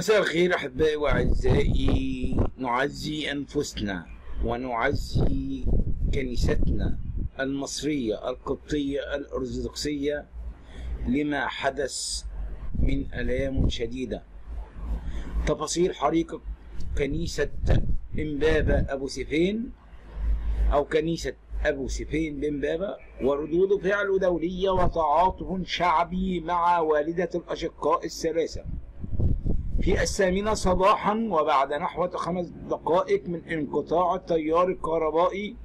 مساء الخير أحبائي وأعزائي. نعزي أنفسنا ونعزي كنيستنا المصرية القبطية الأرثوذكسية لما حدث من آلام شديدة. تفاصيل حريقة كنيسة إمبابة أبو سيفين أو كنيسة أبو سيفين بإمبابة وردود فعل دولية وتعاطف شعبي مع والدة الأشقاء الثلاثة. في الثامنة صباحا وبعد نحو خمس دقائق من انقطاع التيار الكهربائي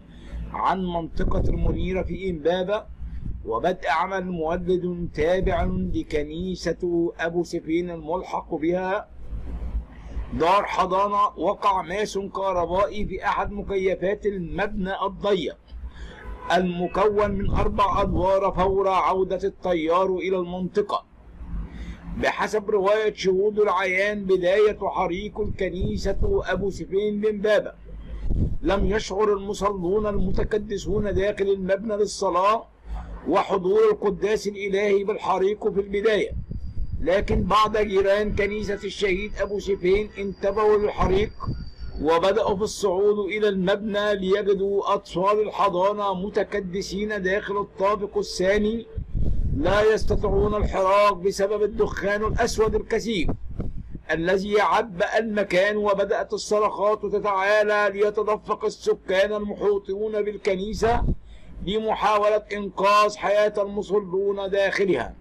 عن منطقة المنيرة في إمبابة وبدء عمل مولد تابع لكنيسة أبو سفين الملحق بها. دار حضانة وقع ماس كهربائي في أحد مكيفات المبنى الضيق المكون من أربع أدوار فور عودة التيار إلى المنطقة. بحسب رواية شهود العيان بداية حريق الكنيسة أبو سفين بن بابا لم يشعر المصلون المتكدسون داخل المبنى للصلاة وحضور القداس الإلهي بالحريق في البداية. لكن بعض جيران كنيسة الشهيد أبو سفين انتبهوا للحريق وبدأوا في الصعود إلى المبنى ليجدوا أطفال الحضانة متكدسين داخل الطابق الثاني لا يستطيعون الحراك بسبب الدخان الأسود الكثيف الذي عبأ المكان وبدأت الصرخات تتعالى ليتدفق السكان المحيطون بالكنيسة لمحاولة إنقاذ حياة المصلون داخلها.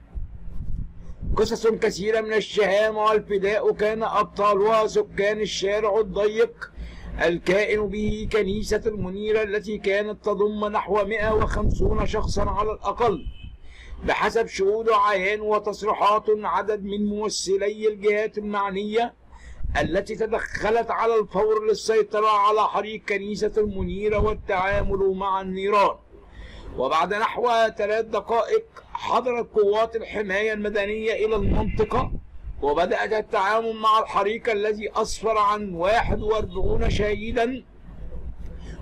قصص كثيرة من الشهامة والفداء كان أبطالها سكان الشارع الضيق الكائن به كنيسة المنيرة التي كانت تضم نحو 150 شخصا على الأقل. بحسب شهود عيان وتصريحات عدد من ممثلي الجهات المعنية التي تدخلت على الفور للسيطرة على حريق كنيسة المنيرة والتعامل مع النيران. وبعد نحو ثلاث دقائق حضرت قوات الحماية المدنية إلى المنطقة وبدأت التعامل مع الحريق الذي أسفر عن 41 شهيدا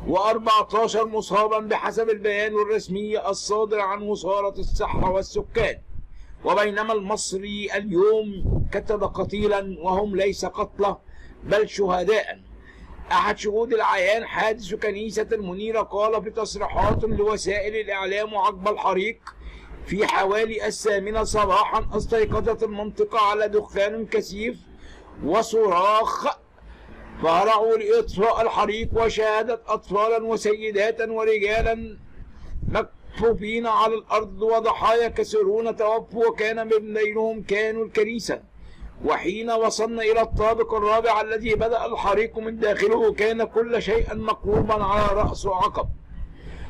و14 مصابا بحسب البيان الرسمي الصادر عن وزارة الصحة والسكان. وبينما المصري اليوم كتب قتيلا وهم ليس قتلى بل شهداء. أحد شهود العيان حادث كنيسة المنيرة قال في تصريحات لوسائل الإعلام عقب الحريق في حوالي الثامنة صباحا استيقظت المنطقة على دخان كثيف وصراخ فهرعوا لإطفاء الحريق وشاهدت أطفالا وسيدات ورجالا مكفوفين على الأرض وضحايا كثيرون توفوا وكان من بينهم كانوا الكنيسة. وحين وصلنا إلى الطابق الرابع الذي بدأ الحريق من داخله كان كل شيء مقلوبا على رأس وعقب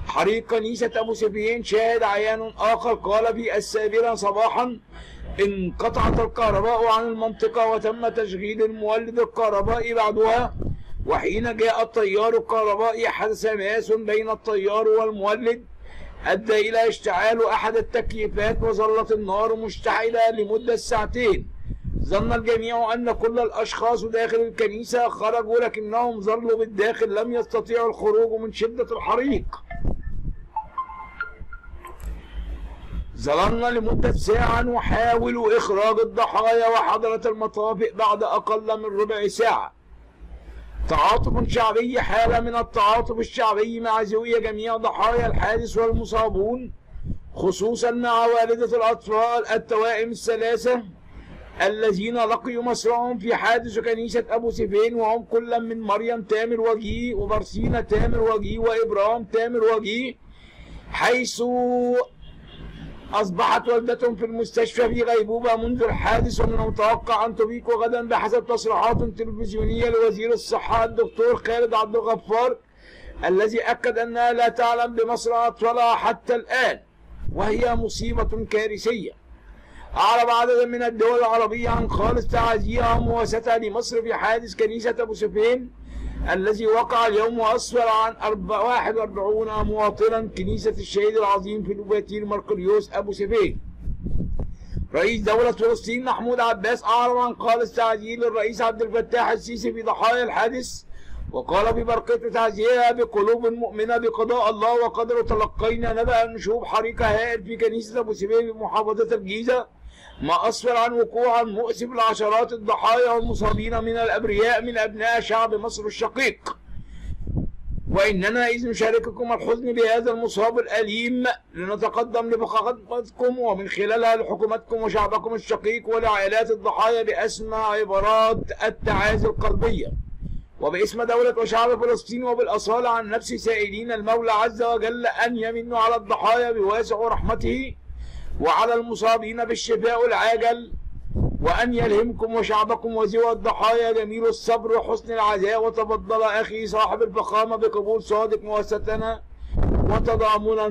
حريق كنيسة أبو سفيان شاهد عيان آخر قال في السابرة صباحا انقطعت الكهرباء عن المنطقة وتم تشغيل المولد الكهربائي بعدها وحين جاء التيار الكهربائي حدث ماس بين التيار والمولد أدى إلى اشتعال أحد التكييفات وظلت النار مشتعلة لمدة ساعتين. ظن الجميع أن كل الأشخاص داخل الكنيسة خرجوا لكنهم ظلوا بالداخل لم يستطيعوا الخروج من شدة الحريق. ظللنا لمدة ساعة نحاول إخراج الضحايا وحضرت المطافئ بعد أقل من ربع ساعة. تعاطف شعبي حالة من التعاطف الشعبي مع زوية جميع ضحايا الحادث والمصابون خصوصا مع والدة الأطفال التوائم الثلاثة الذين لقيوا مصرهم في حادث كنيسة أبو سفين وهم كل من مريم تامر وجيه وبرسينة تامر وجيه وإبراهيم تامر وجيه حيث أصبحت والدتهم في المستشفى في غيبوبة منذ الحادث ومن المتوقع أن تفيق غدا بحسب تصريحات تلفزيونية لوزير الصحة الدكتور خالد عبد الغفار الذي أكد أنها لا تعلم بمصر أطفالها حتى الآن وهي مصيبة كارثية. أعرب عدد من الدول العربية عن خالص تعازيها ومواساتها لمصر في حادث كنيسة أبو سفين الذي وقع اليوم وأسفر عن 41 مواطنا كنيسة الشهيد العظيم في لوباتير مرقليوس أبو سفين رئيس دولة فلسطين محمود عباس أعرب عن خالص تعزيه للرئيس عبد الفتاح السيسي في ضحايا الحادث وقال في برقة تعزيها بقلوب مؤمنة بقضاء الله وقدر تلقينا نبأ نشوب حريق هائل في كنيسة أبو سفين بمحافظة الجيزة. ما أسفر عن وقوع مؤسف لعشرات الضحايا والمصابين من الأبرياء من أبناء شعب مصر الشقيق. وإننا إذ نشارككم الحزن بهذا المصاب الأليم لنتقدم لفخامتكم ومن خلالها لحكومتكم وشعبكم الشقيق ولعائلات الضحايا بأسمى عبارات التعازي القلبية وباسم دولة وشعب فلسطين وبالأصالة عن نفس سائلين المولى عز وجل أن يمن على الضحايا بواسع رحمته وعلى المصابين بالشفاء العاجل وأن يلهمكم وشعبكم وزوى الضحايا جميل الصبر وحسن العزاء وتفضل أخي صاحب الفخامة بقبول صادق مؤسستنا وتضامنا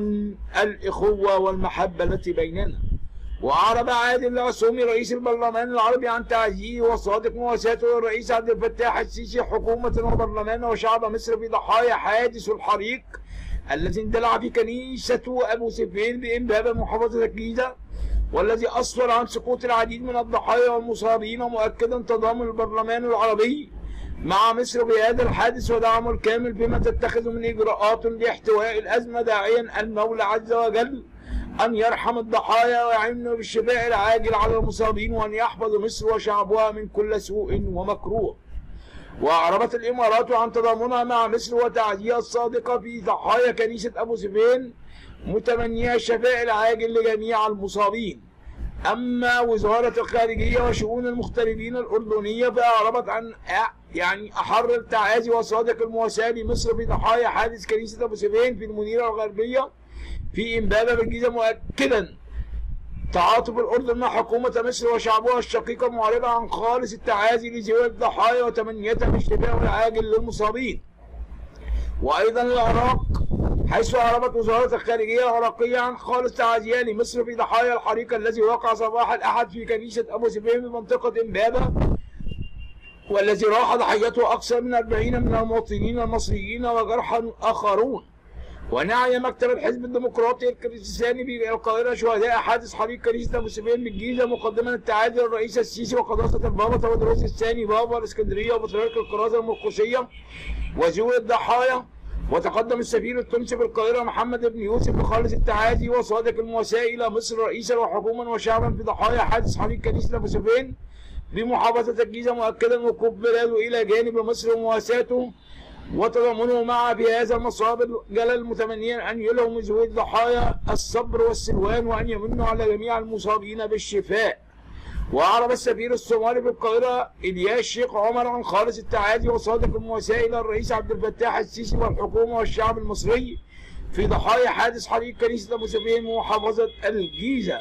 الإخوة والمحبة التي بيننا. وأعرب عادل العصومي رئيس البرلمان العربي عن تعزيه وصادق مواساته للرئيس عبد الفتاح السيسي حكومة وبرلمان وشعب مصر في ضحايا حادث الحريق الذي اندلع في كنيسة أبو سفين بإمبابة محافظة الجيزة والذي أسفر عن سقوط العديد من الضحايا والمصابين مؤكدا تضامن البرلمان العربي مع مصر بهذا الحادث ودعمه الكامل بما تتخذ من إجراءات لاحتواء الأزمة داعيا المولى عز وجل أن يرحم الضحايا ويعيننا بالشفاء العاجل على المصابين وأن يحفظ مصر وشعبها من كل سوء ومكروه. وأعربت الإمارات عن تضامنها مع مصر وتعزيها الصادقة في ضحايا كنيسة أبو سفين متمنية الشفاء العاجل لجميع المصابين. أما وزارة الخارجية وشؤون المغتربين الأردنية فأعربت عن يعني أحر التعازي وصادق المواساة لمصر في ضحايا حادث كنيسة أبو سفين في المنيرة الغربية في إمبابة بالجيزة مؤكدا تعاطف الأردن مع حكومة مصر وشعبها الشقيقة معربة عن خالص التعازي لزوال الضحايا وتمنيتها بالشفاء العاجل للمصابين. وأيضا العراق حيث أعربت وزارة الخارجية العراقية عن خالص تعازيها لمصر في ضحايا الحريق الذي وقع صباح الأحد في كنيسة أبو سفيان بمنطقة إمبابة والذي راح ضحيته أكثر من 40 من المواطنين المصريين وجرحى آخرون. ونعي مكتب الحزب الديمقراطي الكريستياني بالقاهرة شهداء حادث حريق كنيسة أبو سفيان بالجيزة مقدما التعازي للرئيس السيسي وقداسة البابا تودروس الثاني بابا الإسكندرية وبطريرك الكرازة المرقسية وزوي الضحايا وتقدم السفير التونسي في القاهرة محمد بن يوسف بخالص التعازي وصادق المواساة إلى مصر رئيسا وحكوما وشعبا في ضحايا حادث حريق كنيسة أبو سفيان بمحافظة الجيزة مؤكدا وقوف بلاده إلى جانب مصر ومواساته وتضامنه معه في هذا المصاب الجلل متمنيا أن يلهم زهود الضحايا الصبر والسلوان وأن يمنوا على جميع المصابين بالشفاء. وأعرب السفير الصومالي في القاهرة إلياس الشيخ عمر عن خالص التعازي وصادق المواساة إلى الرئيس عبد الفتاح السيسي والحكومة والشعب المصري في ضحايا حادث حريق كنيسة أبو سفيان ومحافظة الجيزة.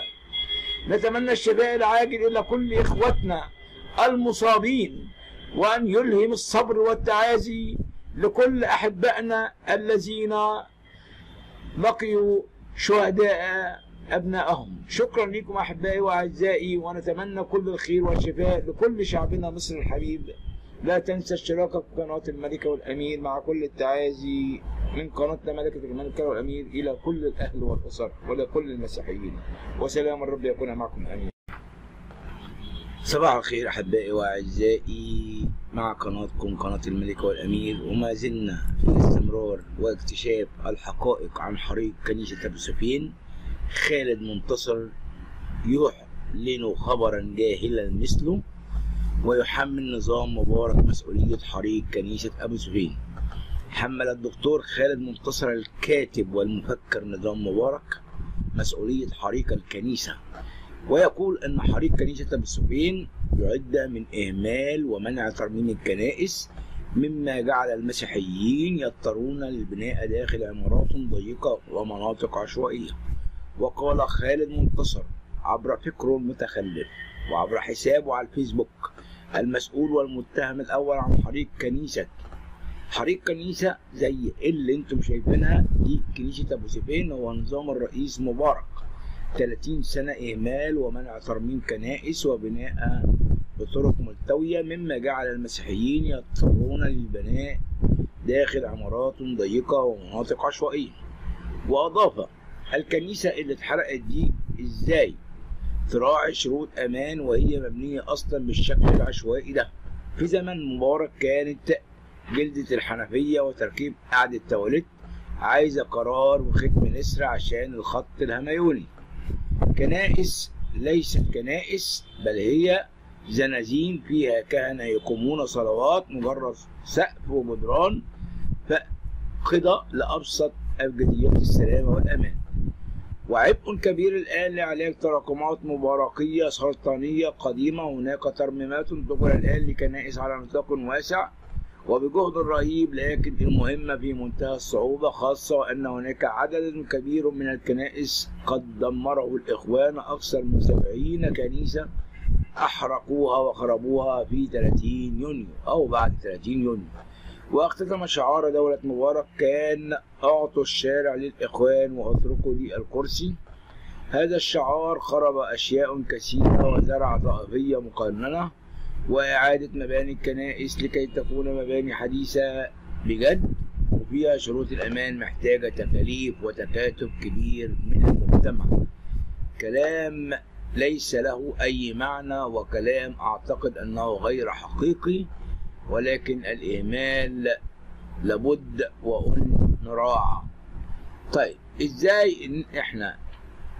نتمنى الشفاء العاجل إلى كل إخوتنا المصابين وأن يلهم الصبر والتعازي لكل أحبائنا الذين بقيوا شهداء أبنائهم. شكرا لكم أحبائي وأعزائي ونتمنى كل الخير والشفاء لكل شعبنا مصر الحبيب. لا تنسى اشتراكك في قناة الملكة والأمير مع كل التعازي من قناتنا ملكة الملكة والأمير إلى كل الأهل والأسر ولكل المسيحيين. وسلام الرب يكون معكم. أمين. صباح الخير أحبائي وأعزائي. مع قناتكم قناة الملك والأمير وما زلنا في استمرار واكتشاف الحقائق عن حريق كنيسة أبو سفين خالد منتصر يعلن خبرا جاهلا مثله ويحمل نظام مبارك مسؤولية حريق كنيسة أبو سفين حمل الدكتور خالد منتصر الكاتب والمفكر نظام مبارك مسؤولية حريق الكنيسة. ويقول أن حريق كنيسة سفين يعد من إهمال ومنع ترميم الكنائس مما جعل المسيحيين يضطرون للبناء داخل عمارات ضيقة ومناطق عشوائية. وقال خالد منتصر عبر فكره المتخلف وعبر حسابه على الفيسبوك المسؤول والمتهم الأول عن حريق كنيسة. حريق كنيسة زي اللي أنتم شايفينها دي كنيسة أبو سفين هو نظام الرئيس مبارك. 30 سنة إهمال ومنع ترميم كنائس وبناء بطرق ملتوية مما جعل المسيحيين يضطرون للبناء داخل عمارات ضيقة ومناطق عشوائية. وأضاف الكنيسة اللي اتحرقت دي إزاي؟ تراعي شروط أمان وهي مبنية أصلا بالشكل العشوائي ده. في زمن مبارك كانت جلدة الحنفية وتركيب قاعدة تواليت عايزة قرار وختم نسر عشان الخط الهميوني كنائس ليست كنائس بل هي زنازين فيها كهنة يقومون صلوات مجرد سقف وجدران فقضى لأبسط أبجديات السلامة والأمان. وعبء كبير الآن لعلاج تراكمات مباركية سرطانية قديمة. هناك ترميمات تجرى الآن لكنائس على نطاق واسع. وبجهد رهيب لكن المهمة في منتهى الصعوبة خاصة وأن هناك عدد كبير من الكنائس قد دمره الإخوان أكثر من سبعين كنيسة أحرقوها وخربوها في 30 يونيو أو بعد 30 يونيو. واختتم شعار دولة مبارك كان أعطوا الشارع للإخوان وأتركوا لي الكرسي. هذا الشعار خرب أشياء كثيرة وزرع طائفية مقننة. وإعادة مباني الكنائس لكي تكون مباني حديثة. بجد؟ وفيها شروط الأمان محتاجة تكاليف وتكاتف كبير من المجتمع. كلام ليس له أي معنى وكلام أعتقد أنه غير حقيقي ولكن الإهمال لابد وأن نراعى طيب إزاي إن إحنا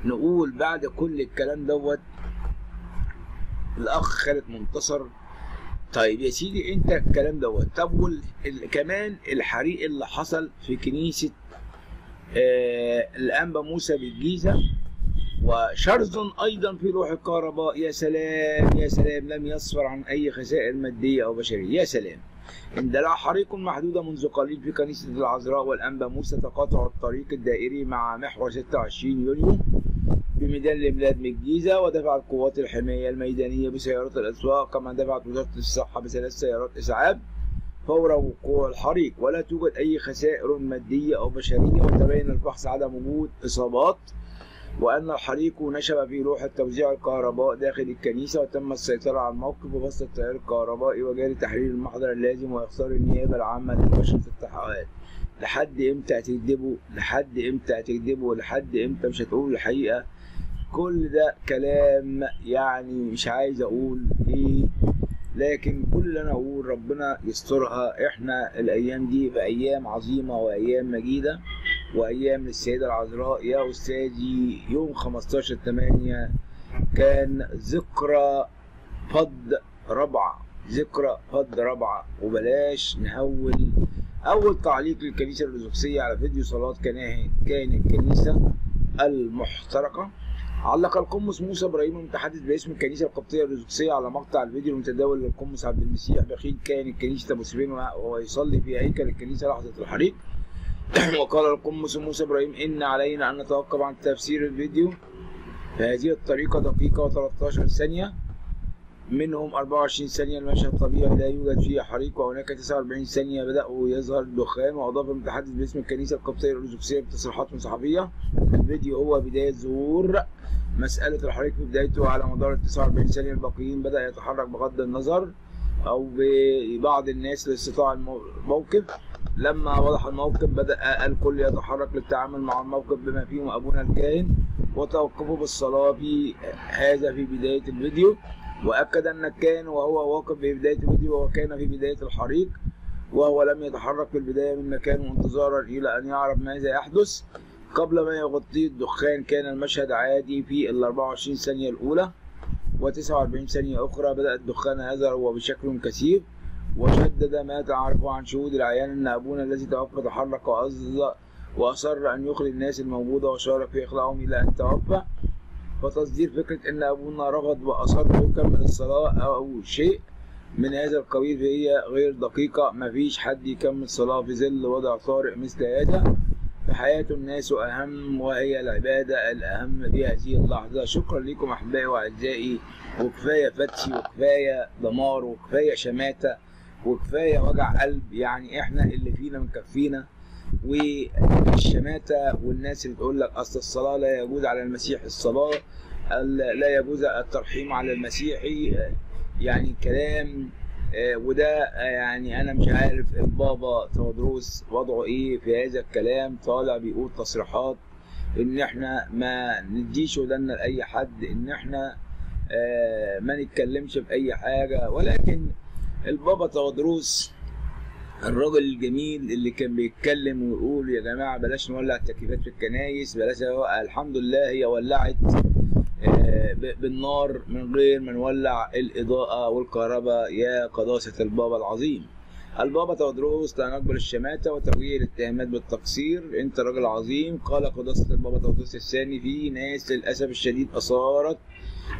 نقول بعد كل الكلام دوت الأخ خالد منتصر. طيب يا سيدي أنت الكلام دوت. طب. كمان الحريق اللي حصل في كنيسة آه الأنبا موسى بالجيزة وشرز أيضا في لوح الكهرباء. يا سلام يا سلام. لم يصفر عن أي خسائر مادية أو بشرية. يا سلام. اندلع حريق محدودة منذ قليل في كنيسة العذراء والأنبا موسى تقاطع الطريق الدائري مع محور 26 يوليو بميدان الإمداد من الجيزة ودفعت قوات الحماية الميدانية بسيارات الأسواق كما دفعت وزارة الصحة بثلاث سيارات إسعاف فور وقوع الحريق. ولا توجد أي خسائر مادية أو بشرية وتبين الفحص عدم وجود إصابات وأن الحريق نشب في لوحة توزيع الكهرباء داخل الكنيسة وتم السيطرة على الموقف وبسط التيار الكهربائي وجاري تحرير المحضر اللازم وإخصار النيابة العامة لمباشرة التحقيقات. لحد إمتى هتكذبوا لحد إمتى هتكذبوا لحد إمتى؟ مش هتقولوا الحقيقة. كل ده كلام يعني مش عايز أقول إيه لكن كل اللي أنا أقول ربنا يسترها. إحنا الأيام دي بأيام عظيمة وأيام مجيدة وأيام للسيدة العذراء. يا أستاذي يوم 15 8 كان ذكرى فض ربعه ذكرى فض ربعه وبلاش نهول أول تعليق للكنيسة الأرثوذكسية على فيديو صلاة كان كان الكنيسة المحترقة. علق القمص موسى إبراهيم المتحدث باسم الكنيسة القبطية الأرثوذكسية على مقطع الفيديو المتداول للقمص عبد المسيح بخيل كان الكنيسة أبو سفين وهو يصلي في هيكل الكنيسة لحظة الحريق. وقال القمص موسى إبراهيم إن علينا أن نتوقف عن تفسير الفيديو بهذه الطريقة دقيقة و13 ثانية. منهم 24 ثانية المشهد طبيعي لا يوجد فيه حريق وهناك 49 ثانية بداوا يظهر الدخان وأضاف المتحدث باسم الكنيسة القبطية الارثوذكسيه بتصريحات صحفيه الفيديو هو بداية ظهور مسألة الحريق في بدايته على مدار ال 49 ثانية. الباقيين بدأ يتحرك بغض النظر أو ببعض الناس لاستطاع الموقف. لما وضح الموقف بدأ الكل يتحرك للتعامل مع الموقف بما فيهم أبونا الكاهن وتوقفوا بالصلاة في هذا في بداية الفيديو. وأكد أن الكاهن وهو واقف في بداية الفيديو وكان في بداية الحريق وهو لم يتحرك في البداية من مكانه انتظارا إلى أن يعرف ماذا يحدث. قبل ما يغطيه الدخان كان المشهد عادي في ال 24 ثانية الأولى و49 ثانية أخرى. بدأ الدخان يظهر وبشكل كثيف وشدد ما تعرفه عن شهود العيان أن أبونا الذي توفى تحرك وأصر أن يخلي الناس الموجودة وشارك في إخلاءهم إلى أن توفى. فتصدير فكرة أن أبونا رفض وأصر يكمل الصلاة أو شيء من هذا القبيل فهي غير دقيقة. مفيش حد يكمل صلاة في ظل وضع طارئ مثل هذا. فحياة الناس أهم وهي العبادة الأهم في هذه اللحظة. شكرا لكم أحبائي وأعزائي. وكفاية فتشي وكفاية دمار وكفاية شماتة وكفاية وجع قلب. يعني إحنا اللي فينا مكفينا. والشماتة والناس اللي تقول لك أصل الصلاة لا يجوز على المسيح الصلاة لا يجوز الترحيم على المسيحي يعني كلام وده يعني أنا مش عارف البابا تودروس وضعه إيه في هذا الكلام. طالع بيقول تصريحات إن إحنا ما نديش ودنا لأي حد إن إحنا ما نتكلمش في أي حاجة. ولكن البابا تودروس الراجل الجميل اللي كان بيتكلم ويقول يا جماعة بلاش نولع التكييفات في الكنايس بلاش الحمد لله هي ولعت بالنار من غير ما نولع الإضاءة والكهرباء يا قداسة البابا العظيم. البابا تودروس لا نقبل الشماتة وتوجيه الاتهامات بالتقصير؟ أنت راجل عظيم. قال قداسة البابا تودروس الثاني في ناس للأسف الشديد أثارت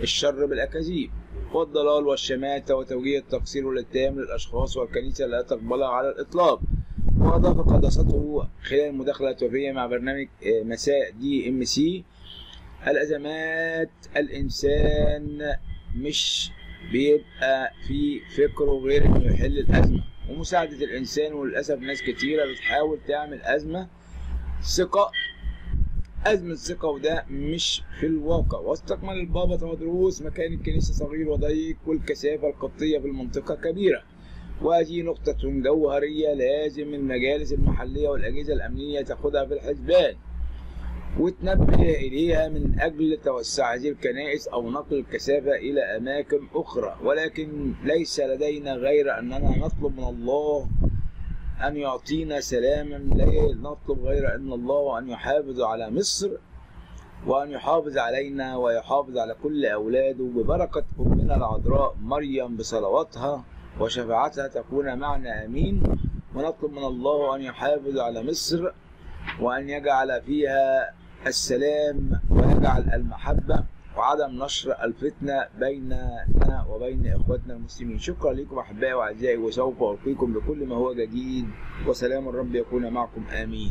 الشر بالأكاذيب. والضلال والشماتة وتوجيه التقصير والاتهام للأشخاص والكنيسة لا تقبلها على الإطلاق. وأضاف قداسته خلال المداخلة التوفيقية مع برنامج مساء دي إم سي الأزمات الإنسان مش بيبقى في فكره غير إنه يحل الأزمة. ومساعدة الإنسان وللأسف ناس كتيرة بتحاول تعمل أزمة ثقة. أزمة ثقة وده مش في الواقع. واستكمل البابا تودروس مكان الكنيسة صغير وضيق والكثافة القبطية في المنطقة كبيرة. وهذه نقطة جوهرية لازم المجالس المحلية والأجهزة الأمنية تاخدها في الحسبان. وتنبه إليها من أجل توسع هذه الكنائس أو نقل الكثافة إلى أماكن أخرى. ولكن ليس لدينا غير أننا نطلب من الله أن يعطينا سلاما. لا نطلب غير أن الله أن يحافظ على مصر وأن يحافظ علينا ويحافظ على كل أولاده. ببركة أمنا العذراء مريم بصلواتها وشفاعتها تكون معنا. آمين. ونطلب من الله أن يحافظ على مصر وأن يجعل فيها السلام ويجعل المحبة وعدم نشر الفتنة بيننا وبين إخوتنا المسلمين. شكرا لكم أحبائي وأعزائي وسوف ألقيكم بكل ما هو جديد. وسلام الرب يكون معكم. آمين.